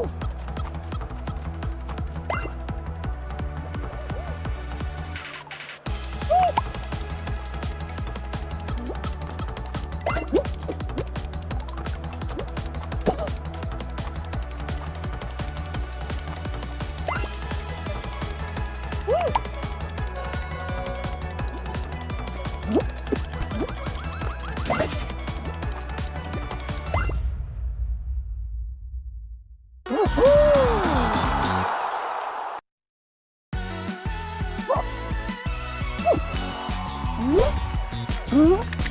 Oh! Mm-hmm.